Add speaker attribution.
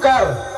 Speaker 1: caro.